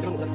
回上舞。